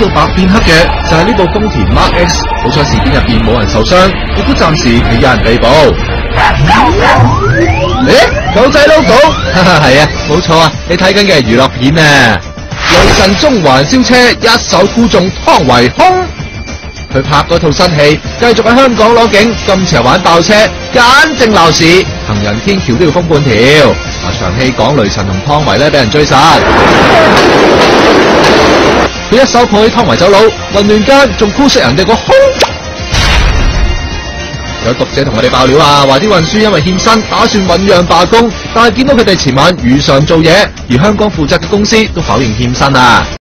变白变黑嘅就系呢部丰田 Mark X，好彩事件入边冇人受伤，亦都暂时未有人被捕。诶，老 o 老古，系 啊，冇错啊，你睇紧嘅系娱乐片啊。雷神中环烧车，一手箍中汤唯空，佢拍嗰套新戏，继续喺香港攞景，咁长玩爆车，简直闹市，行人天桥都要封半条。啊，长戏讲雷神同汤唯咧，俾人追杀。佢一手抱起汤唯走佬，混乱间仲箍实人哋个胸。有读者同我哋爆料啊，话啲运输因为欠薪，打算酝酿罢工，但系见到佢哋前晚如常做嘢，而香港负责嘅公司都否认欠薪啊。